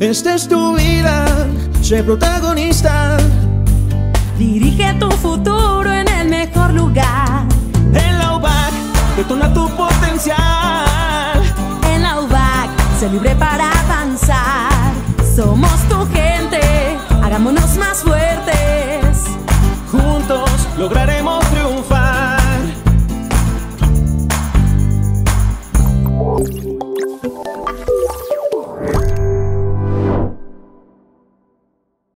Esta es tu vida, sé protagonista. Dirige tu futuro en el mejor lugar. En la UBAC, detona tu potencial. En la UBAC, sé libre para avanzar. Somos tu gente, hagámonos más fuertes. Juntos lograremos